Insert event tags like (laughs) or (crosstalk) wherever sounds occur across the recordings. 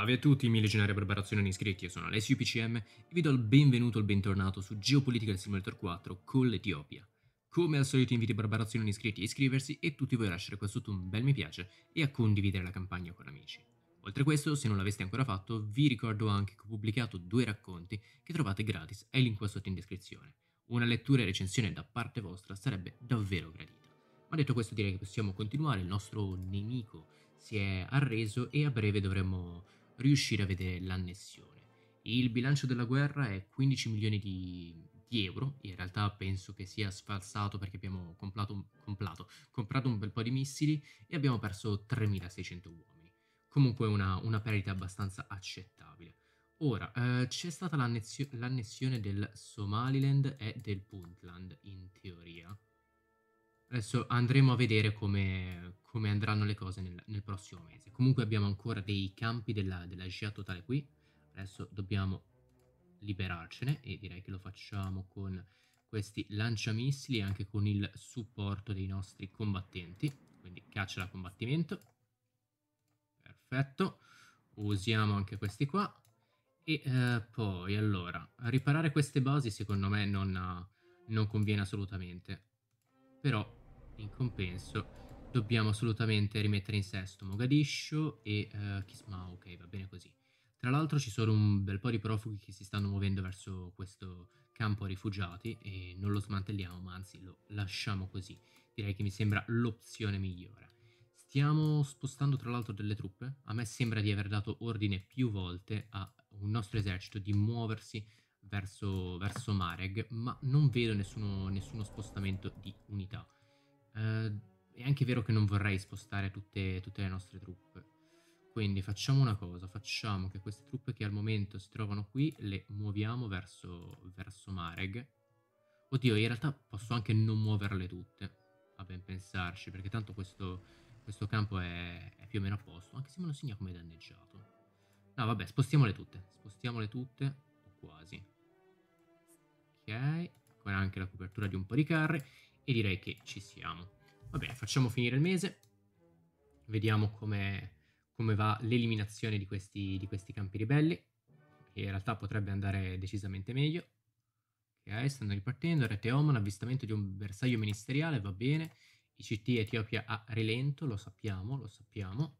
Salve a tutti miei legionari preparazioni iscritti, io sono Alessio PCM e vi do il benvenuto e il bentornato su Geopolitical Simulator 4 con l'Etiopia. Come al solito invito i barbarazioni iscritti a iscriversi e tutti voi a lasciare qua sotto un bel mi piace e a condividere la campagna con amici. Oltre a questo, se non l'aveste ancora fatto, vi ricordo anche che ho pubblicato due racconti che trovate gratis ai link qua sotto in descrizione. Una lettura e recensione da parte vostra sarebbe davvero gradita. Ma detto questo direi che possiamo continuare, il nostro nemico si è arreso e a breve dovremo riuscire a vedere l'annessione. Il bilancio della guerra è 15 milioni di, di euro, in realtà penso che sia sfalsato perché abbiamo comprato, comprato, comprato un bel po' di missili e abbiamo perso 3600 uomini. Comunque una, una perdita abbastanza accettabile. Ora, eh, c'è stata l'annessio- l'annessione del Somaliland e del Puntland, in teoria. Adesso andremo a vedere come, come andranno le cose nel, nel, prossimo mese. Comunque abbiamo ancora dei campi della, della GA totale qui. Adesso dobbiamo liberarcene e direi che lo facciamo con questi lanciamissili e anche con il supporto dei nostri combattenti. Quindi caccia da combattimento. Perfetto. Usiamo anche questi qua. E eh, poi allora, riparare queste basi secondo me non, non conviene assolutamente. Però in compenso dobbiamo assolutamente rimettere in sesto Mogadiscio e uh, Kismau, ok va bene così. Tra l'altro ci sono un bel po' di profughi che si stanno muovendo verso questo campo rifugiati e non lo smantelliamo ma anzi lo lasciamo così. Direi che mi sembra l'opzione migliore. Stiamo spostando tra l'altro delle truppe. A me sembra di aver dato ordine più volte a un nostro esercito di muoversi verso, verso Mareg, ma non vedo nessuno, nessuno spostamento di unità. Uh, è anche vero che non vorrei spostare tutte, tutte, le nostre truppe. Quindi facciamo una cosa, facciamo che queste truppe che al momento si trovano qui le muoviamo verso, verso Mareg. Oddio, in realtà posso anche non muoverle tutte, a ben pensarci, perché tanto questo, questo campo è, è, più o meno a posto, anche se me lo segna come danneggiato. No, vabbè, spostiamole tutte, spostiamole tutte, o quasi. Ok, con anche la copertura di un po' di carri e direi che ci siamo. Va bene, facciamo finire il mese, vediamo come, come va l'eliminazione di questi, di questi campi ribelli, che in realtà potrebbe andare decisamente meglio. Ok, stanno ripartendo, Rete Oman, avvistamento di un bersaglio ministeriale, va bene. ICT Etiopia a rilento, lo sappiamo, lo sappiamo.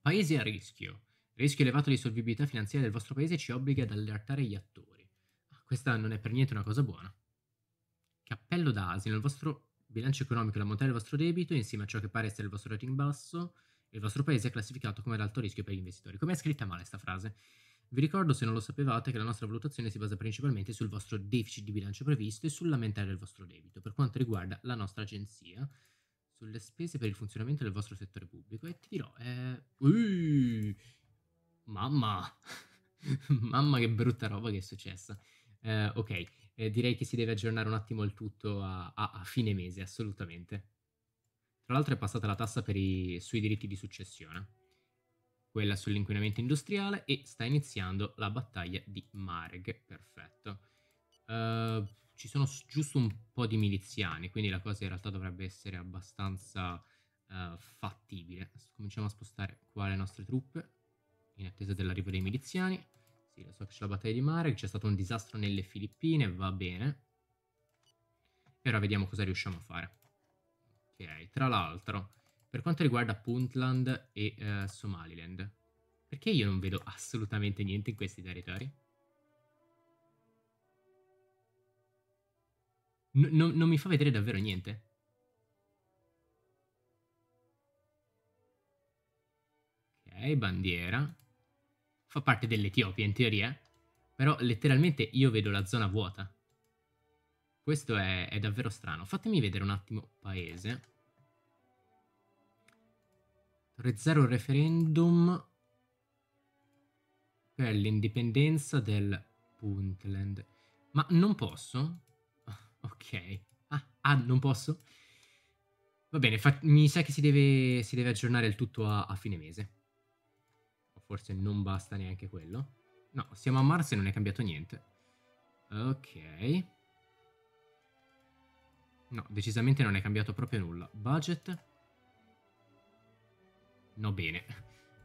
Paesi a rischio. rischio elevato di solvibilità finanziaria del vostro paese ci obbliga ad allertare gli attori. Ah, questa non è per niente una cosa buona. Cappello d'Asino, il vostro bilancio economico e la montata del vostro debito, insieme a ciò che pare essere il vostro rating basso, il vostro paese è classificato come ad alto rischio per gli investitori. Com'è scritta male questa frase? Vi ricordo, se non lo sapevate, che la nostra valutazione si basa principalmente sul vostro deficit di bilancio previsto e sull'ammentare del vostro debito. Per quanto riguarda la nostra agenzia, sulle spese per il funzionamento del vostro settore pubblico, e ti dirò, eh... Ui, mamma! (laughs) mamma che brutta roba che è successa. Eh, ok, eh, direi che si deve aggiornare un attimo il tutto a, a, a fine mese, assolutamente. Tra l'altro è passata la tassa i, sui diritti di successione, quella sull'inquinamento industriale e sta iniziando la battaglia di Marg, perfetto. Uh, ci sono giusto un po' di miliziani, quindi la cosa in realtà dovrebbe essere abbastanza uh, fattibile. Cominciamo a spostare qua le nostre truppe, in attesa dell'arrivo dei miliziani. Lo so che c'è la battaglia di mare, c'è stato un disastro nelle Filippine, va bene. E ora vediamo cosa riusciamo a fare. Ok, tra l'altro, per quanto riguarda Puntland e uh, Somaliland, perché io non vedo assolutamente niente in questi territori? N non mi fa vedere davvero niente? Ok, bandiera fa parte dell'Etiopia in teoria, però letteralmente io vedo la zona vuota. Questo è, è davvero strano. Fatemi vedere un attimo paese. Torre Zero referendum per l'indipendenza del Puntland. Ma non posso? (laughs) Ok. Ah, ah non posso? Va bene, mi sa che si deve, si deve aggiornare il tutto a, a fine mese forse non basta neanche quello. No, siamo a Mars e non è cambiato niente. Ok. No, decisamente non è cambiato proprio nulla. Budget? No, bene.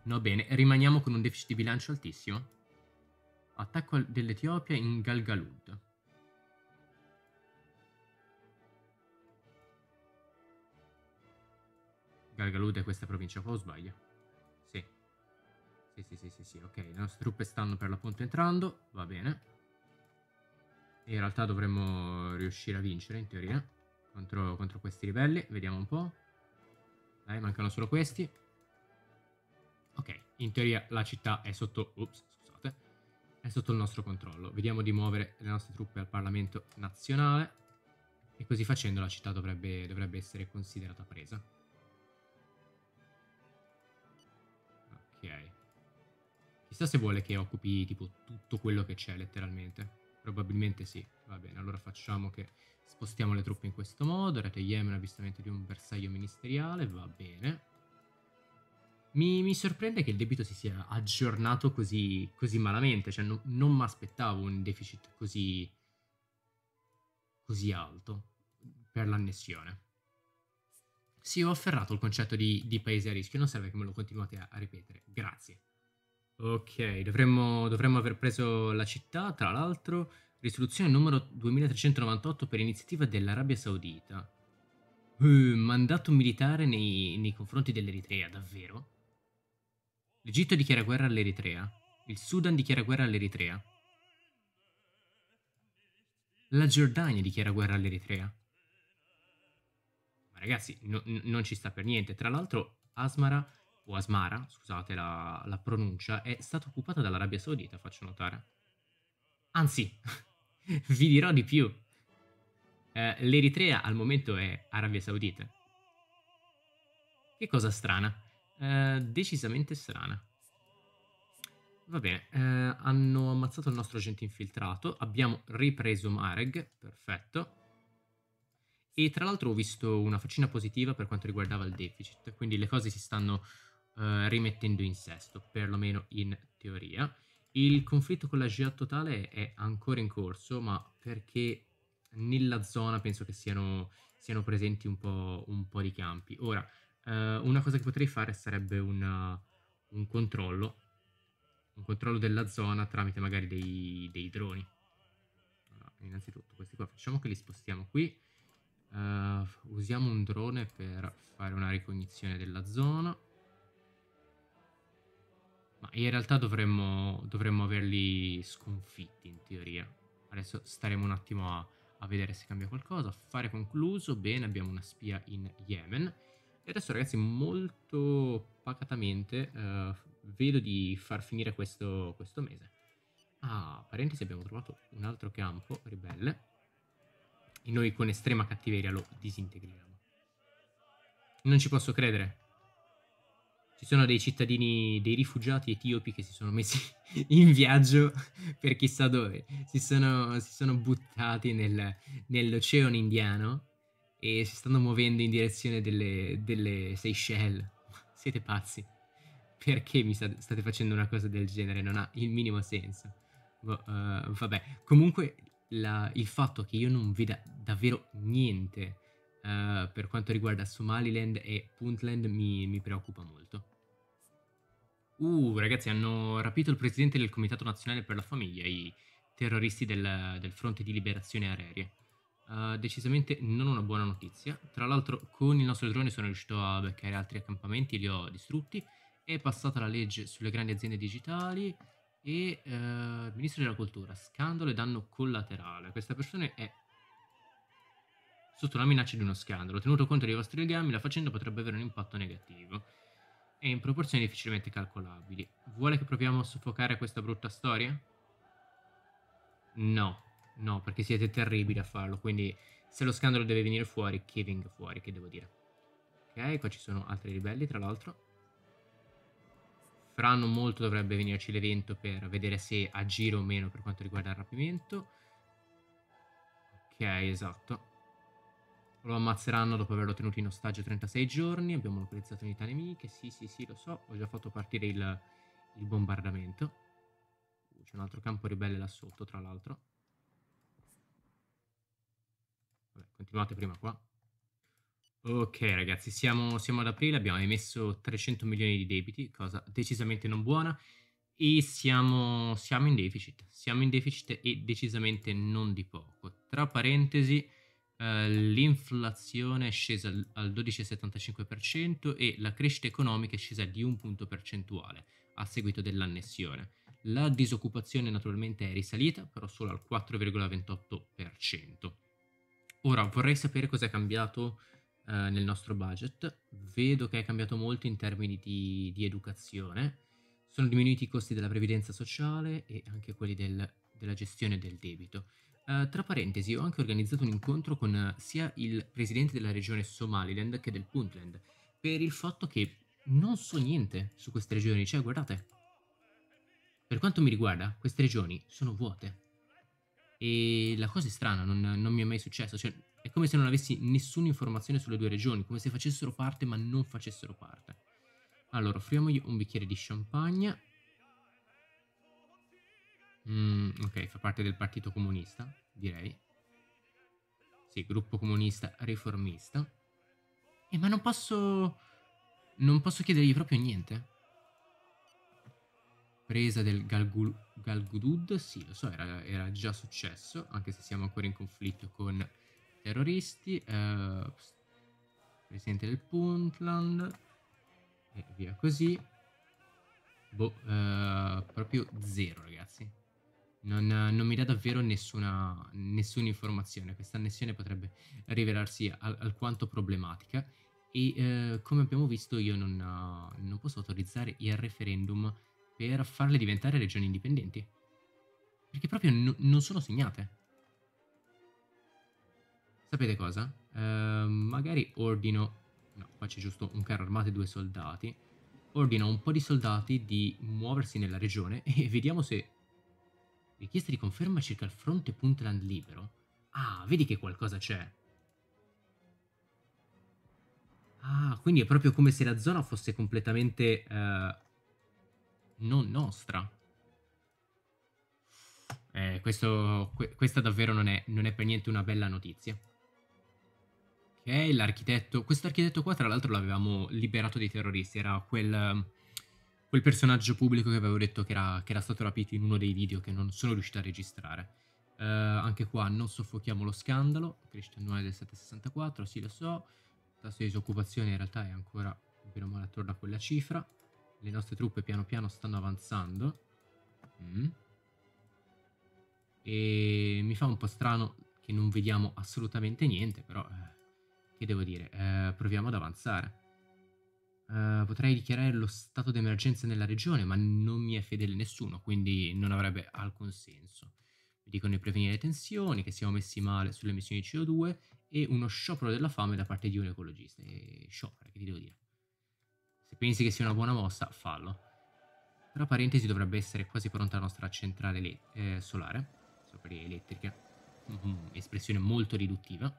No bene, rimaniamo con un deficit di bilancio altissimo. Attacco dell'Etiopia in Galgalud. Galgalud è questa provincia o sbaglio? Sì. Sì, sì, ok. Le nostre truppe stanno per l'appunto entrando, va bene. E in realtà dovremmo riuscire a vincere, in teoria, contro, contro questi ribelli. Vediamo un po'. Dai, mancano solo questi. Ok, in teoria la città è sotto... Ups, scusate. È sotto il nostro controllo. Vediamo di muovere le nostre truppe al Parlamento nazionale. E così facendo la città dovrebbe, dovrebbe essere considerata presa. Chissà se vuole che occupi tipo tutto quello che c'è letteralmente. Probabilmente sì. Va bene, allora facciamo che spostiamo le truppe in questo modo. Rete Yemen, avvistamento di un bersaglio ministeriale. Va bene. Mi, mi, sorprende che il debito si sia aggiornato così, così malamente, cioè no, non mi aspettavo un deficit così, così alto per l'annessione. Sì, ho afferrato il concetto di, di, paese a rischio, non serve che me lo continuate a, a ripetere, grazie. Ok, dovremmo, dovremmo aver preso la città, tra l'altro, risoluzione numero 2398 per iniziativa dell'Arabia Saudita. Uh, mandato militare nei, nei confronti dell'Eritrea, davvero? L'Egitto dichiara guerra all'Eritrea. Il Sudan dichiara guerra all'Eritrea. La Giordania dichiara guerra all'Eritrea. Ma ragazzi, no, non ci sta per niente. Tra l'altro, Asmara, o Asmara, scusate la, la pronuncia, è stata occupata dall'Arabia Saudita, faccio notare. Anzi, (laughs) vi dirò di più. Eh, L'Eritrea al momento è Arabia Saudita. Che cosa strana. Eh, decisamente strana. Va bene, eh, hanno ammazzato il nostro agente infiltrato, abbiamo ripreso Mareg, perfetto. E tra l'altro ho visto una faccina positiva per quanto riguardava il deficit, quindi le cose si stanno eh, rimettendo in sesto, perlomeno in teoria. Il conflitto con la Jihad totale è ancora in corso, ma perché nella zona penso che siano, siano presenti un po', un po' di campi. Ora, Uh, una cosa che potrei fare sarebbe una, un controllo, un controllo della zona tramite magari dei, dei droni. Allora, innanzitutto questi qua facciamo che li spostiamo qui. Uh, usiamo un drone per fare una ricognizione della zona. Ma in realtà dovremmo, dovremmo averli sconfitti in teoria. Adesso staremo un attimo a, a vedere se cambia qualcosa. Affare concluso, bene, abbiamo una spia in Yemen. E adesso ragazzi molto pacatamente uh, vedo di far finire questo, questo mese. Ah, parentesi abbiamo trovato un altro campo ribelle e noi con estrema cattiveria lo disintegriamo. Non ci posso credere. Ci sono dei cittadini, dei rifugiati etiopi che si sono messi (laughs) in viaggio per chissà dove. Si sono, si sono buttati nel, nell'oceano indiano e si stanno muovendo in direzione delle, delle Seychelles. (laughs) Siete pazzi. Perché mi state, state facendo una cosa del genere? Non ha il minimo senso. uh, vabbè, comunque la, il fatto che io non veda davvero niente uh, per quanto riguarda Somaliland e Puntland mi, mi preoccupa molto. Uh, ragazzi, hanno rapito il presidente del Comitato Nazionale per la Famiglia, i terroristi del, del Fronte di Liberazione Aerea. Uh, decisamente non una buona notizia. Tra l'altro con il nostro drone sono riuscito a beccare altri accampamenti, li ho distrutti. È passata la legge sulle grandi aziende digitali e uh, Ministro della Cultura, scandalo e danno collaterale. Questa persona è sotto la minaccia di uno scandalo. Tenuto conto dei vostri legami, la faccenda potrebbe avere un impatto negativo e in proporzioni difficilmente calcolabili. Vuole che proviamo a soffocare questa brutta storia? No, No, perché siete terribili a farlo, quindi se lo scandalo deve venire fuori, che venga fuori, che devo dire. Ok, qua ci sono altri ribelli, tra l'altro. Fra non molto dovrebbe venirci l'evento per vedere se agire o meno per quanto riguarda il rapimento. Ok, esatto. Lo ammazzeranno dopo averlo tenuto in ostaggio 36 giorni. Abbiamo localizzato unità nemiche. Sì, sì, sì, lo so. Ho già fatto partire il, il bombardamento. C'è un altro campo ribelle là sotto, tra l'altro. Vabbè, continuate prima qua. Ok ragazzi, siamo, siamo ad aprile, abbiamo emesso 300 milioni di debiti, cosa decisamente non buona, e siamo, siamo in deficit, siamo in deficit e decisamente non di poco. Tra parentesi, eh, l'inflazione è scesa al 12,75% e la crescita economica è scesa di un punto percentuale a seguito dell'annessione. La disoccupazione naturalmente è risalita, però solo al 4,28%. Ora vorrei sapere cosa è cambiato eh, nel nostro budget. Vedo che è cambiato molto in termini di, di, educazione. Sono diminuiti i costi della previdenza sociale e anche quelli del, della gestione del debito. Uh, tra parentesi, ho anche organizzato un incontro con uh, sia il presidente della regione Somaliland che del Puntland per il fatto che non so niente su queste regioni. Cioè, guardate, per quanto mi riguarda, queste regioni sono vuote. E la cosa è strana, non, non mi è mai successo. Cioè, è come se non avessi nessuna informazione sulle due regioni, come se facessero parte ma non facessero parte. Allora, offriamogli un bicchiere di champagne. Mm, ok, fa parte del Partito Comunista, direi. Sì, gruppo comunista riformista. Eh, ma non posso... Non posso chiedergli proprio niente. Presa del Galgul Galgudud, sì, lo so, era, era già successo, anche se siamo ancora in conflitto con terroristi, eh, presidente del Puntland e via così. Boh, eh, proprio zero ragazzi. Non, non, mi dà davvero nessuna, nessuna informazione. Questa annessione potrebbe rivelarsi al, alquanto problematica. E eh, come abbiamo visto io non, non posso autorizzare il referendum per farle diventare regioni indipendenti. Perché proprio no, non sono segnate. Sapete cosa? Uh, magari ordino... No, qua c'è giusto un carro armato e due soldati. Ordino a un po' di soldati di muoversi nella regione e vediamo se... Richiesta di conferma circa il fronte Puntland libero. Ah, vedi che qualcosa c'è. Ah, quindi è proprio come se la zona fosse completamente... Uh, non nostra. Eh, questo, questa davvero non è, non è per niente una bella notizia. Ok, l'architetto... Questo architetto qua tra l'altro l'avevamo liberato dai terroristi, era quel, quel personaggio pubblico che avevo detto che era, che era, stato rapito in uno dei video che non sono riuscito a registrare. Uh, anche qua non soffochiamo lo scandalo, crescita annuale del 764, sì lo so, il tasso di disoccupazione in realtà è ancora bene o male attorno a quella cifra, le nostre truppe piano piano stanno avanzando. Mm. E mi fa un po' strano che non vediamo assolutamente niente, però... Eh, che devo dire? Eh, proviamo ad avanzare. Eh, potrei dichiarare lo stato d'emergenza nella regione, ma non mi è fedele nessuno, quindi non avrebbe alcun senso. Mi dicono di prevenire le tensioni, che siamo messi male sulle emissioni di CO2 e uno sciopero della fame da parte di un ecologista. E sciopero, che ti devo dire? Se pensi che sia una buona mossa, fallo. Tra parentesi dovrebbe essere quasi pronta la nostra centrale eh, solare, sopra elettrica. Mm -hmm, espressione molto riduttiva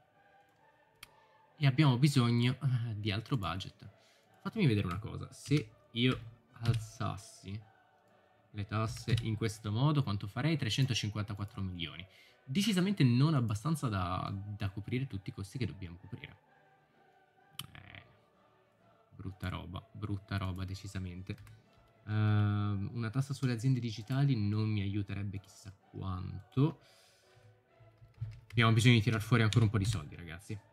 e abbiamo bisogno uh, di altro budget. Fatemi vedere una cosa, se io alzassi le tasse in questo modo, quanto farei? 354 milioni. Decisamente non abbastanza da, da coprire tutti i costi che dobbiamo coprire. Eh, brutta roba, brutta roba decisamente. Uh, una tassa sulle aziende digitali non mi aiuterebbe chissà quanto. Abbiamo bisogno di tirar fuori ancora un po' di soldi, ragazzi.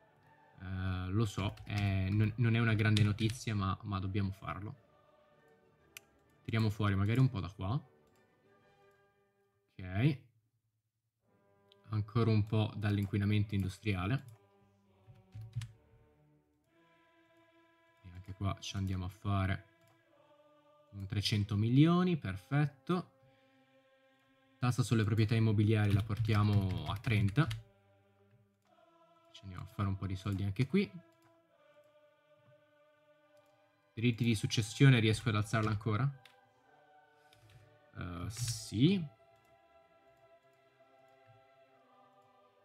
Uh, lo so, è, non, non, è una grande notizia, ma, ma, dobbiamo farlo. Tiriamo fuori magari un po' da qua. Ok. Ancora un po' dall'inquinamento industriale. E anche qua ci andiamo a fare un 300 milioni, perfetto. Tassa sulle proprietà immobiliari la portiamo a 30 ci andiamo a fare un po' di soldi anche qui. Diritti di successione riesco ad alzarla ancora? Uh, sì.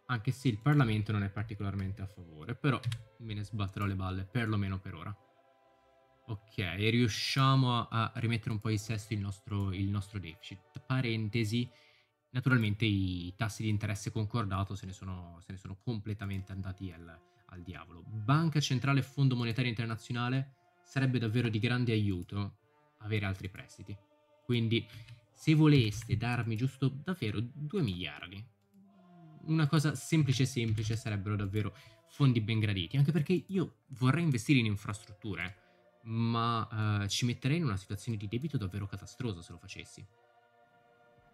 Anche se il Parlamento non è particolarmente a favore, però me ne sbatterò le balle, perlomeno per ora. Ok, riusciamo a, rimettere un po' in sesto il nostro, il nostro deficit. Parentesi, Naturalmente i tassi di interesse concordato se ne sono, se ne sono completamente andati al, al diavolo. Banca Centrale e Fondo Monetario Internazionale sarebbe davvero di grande aiuto avere altri prestiti. Quindi se voleste darmi giusto davvero 2 miliardi, una cosa semplice semplice sarebbero davvero fondi ben graditi, anche perché io vorrei investire in infrastrutture, ma uh, ci metterei in una situazione di debito davvero catastrosa se lo facessi.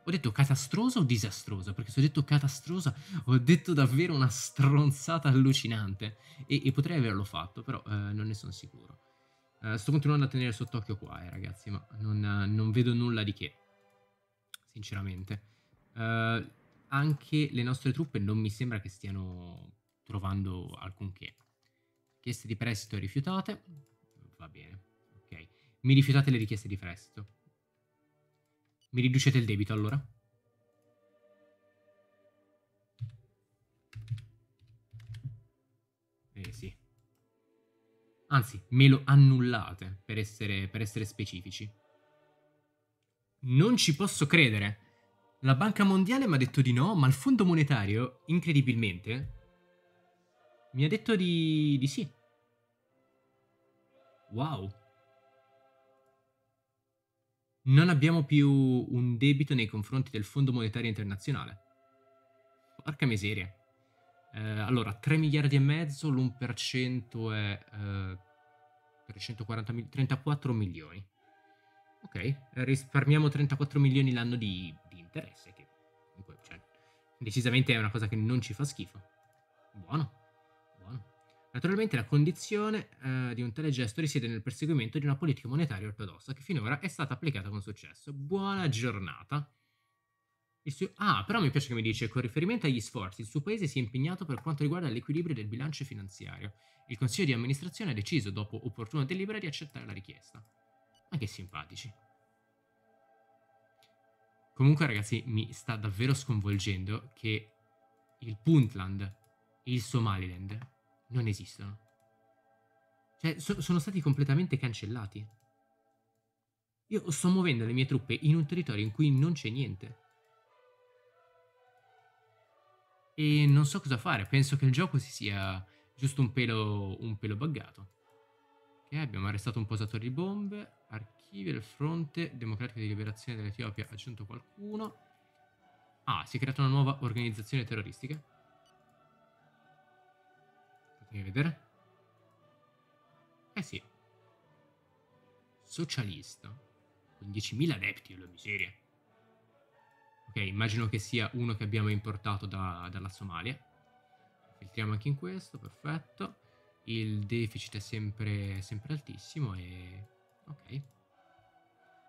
Ho detto catastrosa o disastrosa? Perché se ho detto catastrosa ho detto davvero una stronzata allucinante e, e potrei averlo fatto, però uh, non ne sono sicuro. Uh, sto continuando a tenere sott'occhio qua, eh, ragazzi, ma non, non vedo nulla di che sinceramente. Uh, anche le nostre truppe non mi sembra che stiano trovando alcunché. Richieste di prestito rifiutate. Va bene, ok. Mi rifiutate le richieste di prestito. Mi riducete il debito allora? Eh sì. Anzi, me lo annullate per essere, per essere specifici. Non ci posso credere. La Banca Mondiale mi ha detto di no, ma il Fondo Monetario, incredibilmente, mi ha detto di, di sì. Wow. Non abbiamo più un debito nei confronti del Fondo Monetario Internazionale. Porca miseria. Eh, allora, 3 miliardi e mezzo, l'1% è eh, 340 34 milioni. Ok, risparmiamo 34 milioni l'anno di, di interesse, che comunque, cioè, decisamente è una cosa che non ci fa schifo. Buono. Naturalmente la condizione eh, di un tale gesto risiede nel perseguimento di una politica monetaria ortodossa che finora è stata applicata con successo. Buona giornata. Suo... Ah, però mi piace che mi dice, con riferimento agli sforzi, il suo paese si è impegnato per quanto riguarda l'equilibrio del bilancio finanziario. Il Consiglio di amministrazione ha deciso, dopo opportuna delibera, di accettare la richiesta. Ma che simpatici. Comunque ragazzi mi sta davvero sconvolgendo che il Puntland e il Somaliland non esistono. Cioè so sono stati completamente cancellati. Io sto muovendo le mie truppe in un territorio in cui non c'è niente. E non so cosa fare, penso che il gioco si sia giusto un pelo, un pelo buggato. Ok, abbiamo arrestato un posatore di bombe, archivi del fronte democratico di liberazione dell'Etiopia, aggiunto qualcuno. Ah, si è creata una nuova organizzazione terroristica. Fatemi vedere. Eh sì. Socialista. Con 10.000 adepti, la miseria. Ok, immagino che sia uno che abbiamo importato da, dalla Somalia. Filtriamo anche in questo, perfetto il deficit è sempre, sempre altissimo e... ok.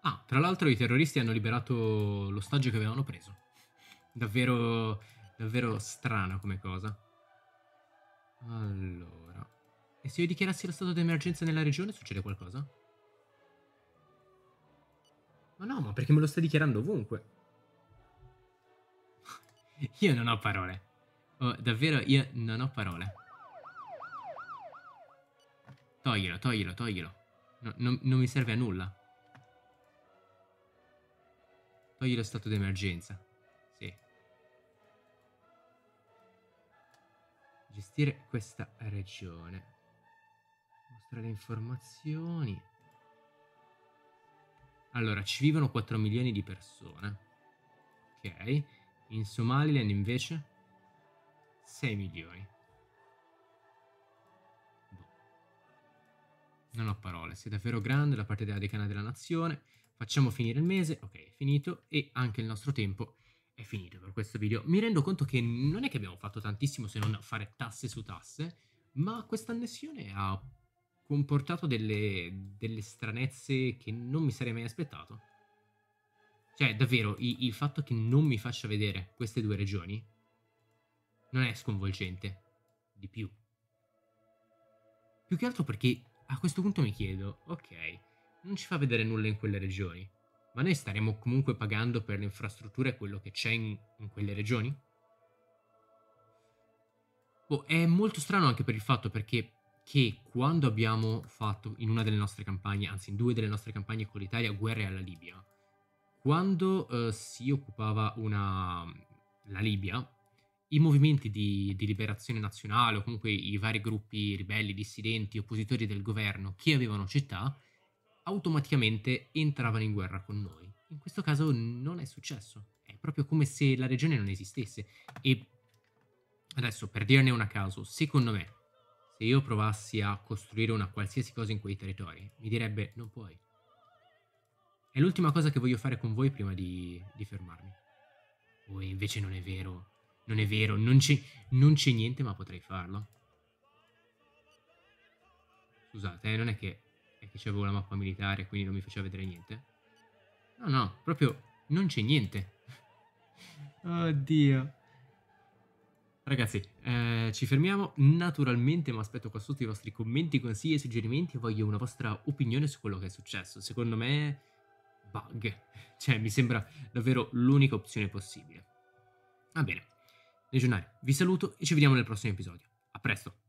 Ah, tra l'altro i terroristi hanno liberato l'ostaggio che avevano preso. Davvero, davvero strana come cosa. Allora... E se io dichiarassi lo stato d'emergenza nella regione succede qualcosa? Ma no, ma perché me lo stai dichiarando ovunque? (laughs) io non ho parole. Oh, davvero, io non ho parole. Toglilo, toglilo, toglilo. No, non, non mi serve a nulla. Togli lo stato d'emergenza. Gestire questa regione. Mostrare informazioni. Allora, ci vivono 4 milioni di persone. Ok. In Somaliland invece 6 milioni. Non ho parole, sei davvero grande la parte della decana della nazione. Facciamo finire il mese, ok, è finito, e anche il nostro tempo è finito per questo video. Mi rendo conto che non è che abbiamo fatto tantissimo se non fare tasse su tasse, ma questa annessione ha comportato delle, delle stranezze che non mi sarei mai aspettato. Cioè, davvero, il, il fatto che non mi faccia vedere queste due regioni non è sconvolgente. Di più. Più che altro perché a questo punto mi chiedo, ok, non ci fa vedere nulla in quelle regioni, ma noi staremo comunque pagando per le infrastrutture quello che c'è in, in quelle regioni? Oh, è molto strano anche per il fatto perché che quando abbiamo fatto in una delle nostre campagne, anzi in due delle nostre campagne con l'Italia, guerre alla Libia, quando uh, si occupava una, la Libia, i movimenti di, di, liberazione nazionale o comunque i vari gruppi ribelli, dissidenti, oppositori del governo che avevano città, automaticamente entravano in guerra con noi. In questo caso non è successo, è proprio come se la regione non esistesse. E adesso, per dirne una caso, secondo me, se io provassi a costruire una qualsiasi cosa in quei territori, mi direbbe non puoi. È l'ultima cosa che voglio fare con voi prima di, di fermarmi. O invece non è vero, non è vero, non c'è, non c'è niente ma potrei farlo. Scusate, eh, non è che, è che c'avevo la mappa militare quindi non mi faceva vedere niente. No, no, proprio non c'è niente. (laughs) Oddio. Ragazzi, eh, ci fermiamo. Naturalmente mi aspetto qua sotto i vostri commenti, consigli e suggerimenti e voglio una vostra opinione su quello che è successo. Secondo me, bug. (laughs) Cioè, mi sembra davvero l'unica opzione possibile. Va bene. Legionari, vi saluto e ci vediamo nel prossimo episodio. A presto!